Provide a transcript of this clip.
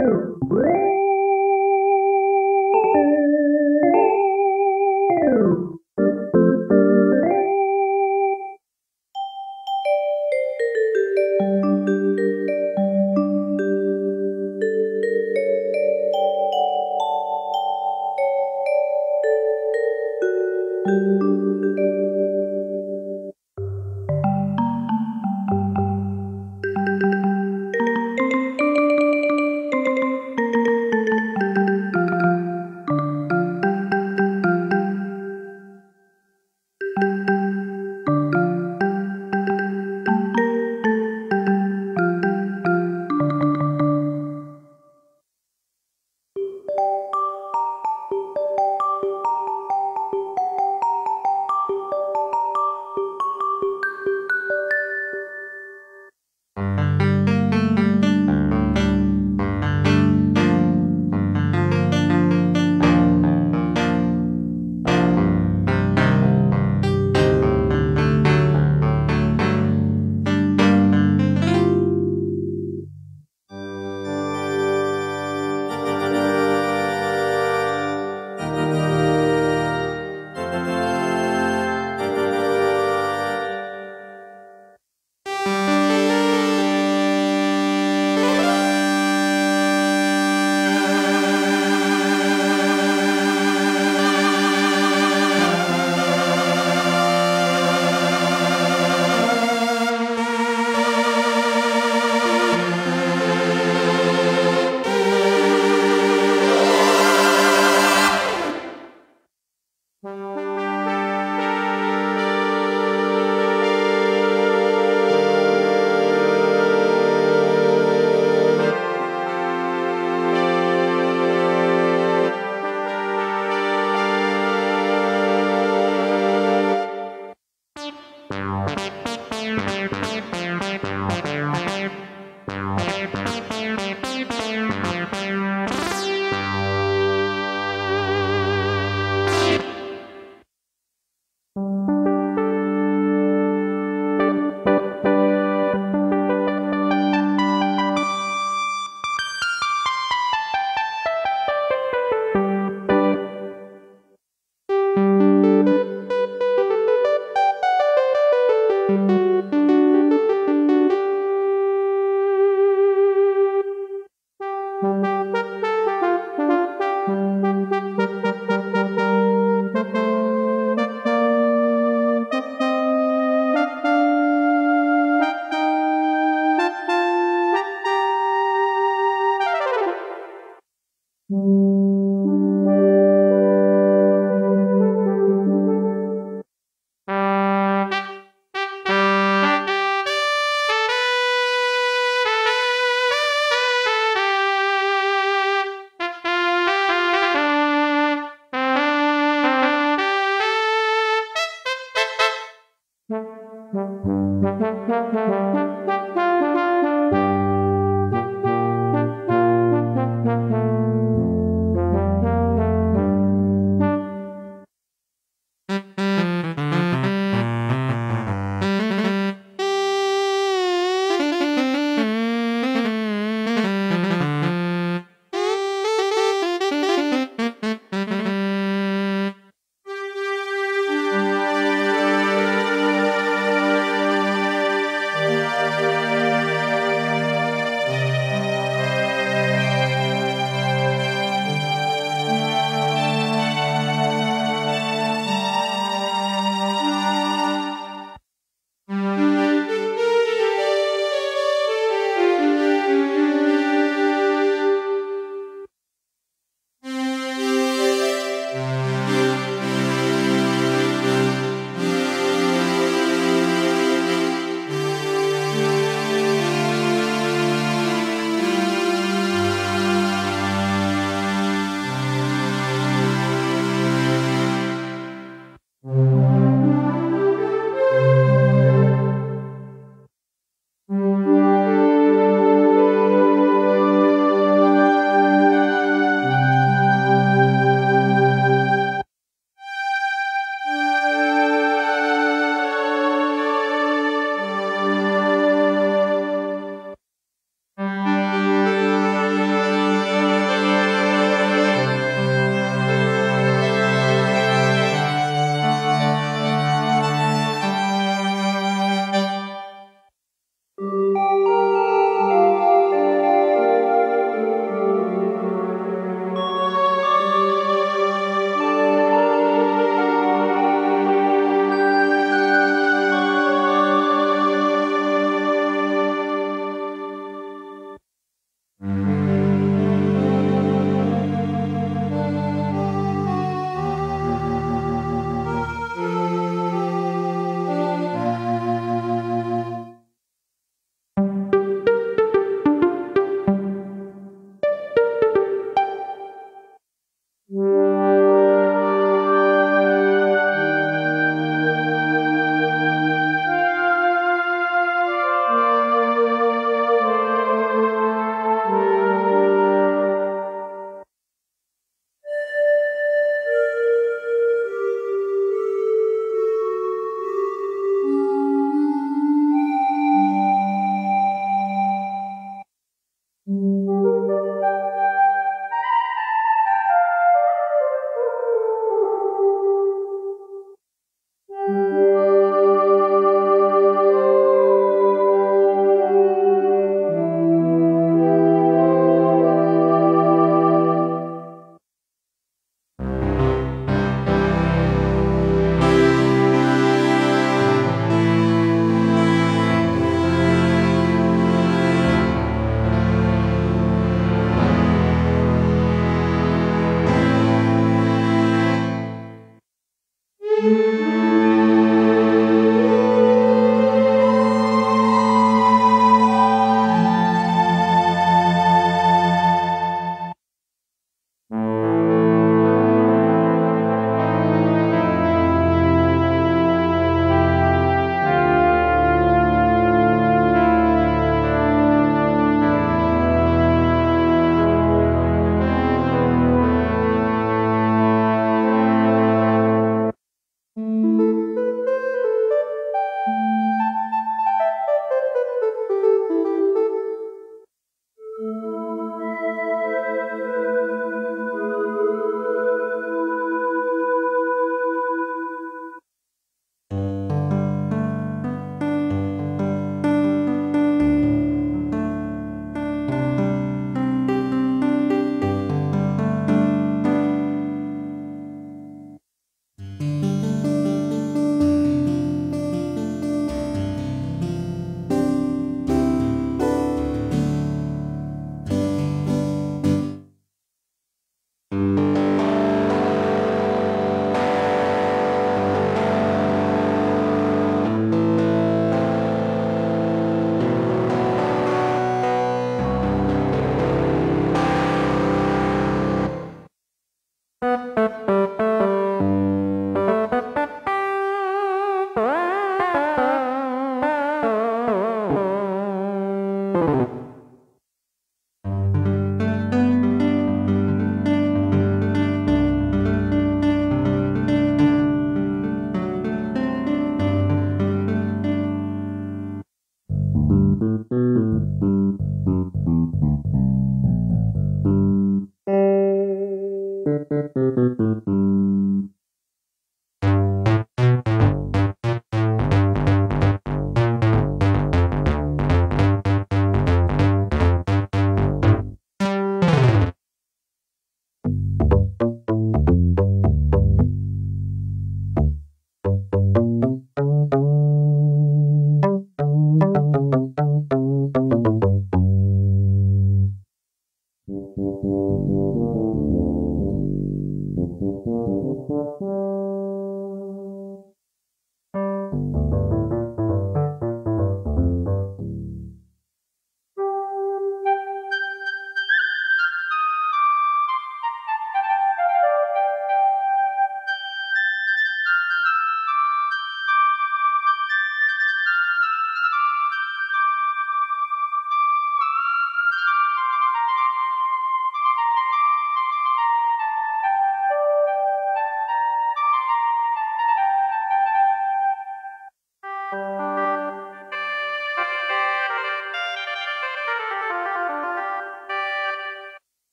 Woo!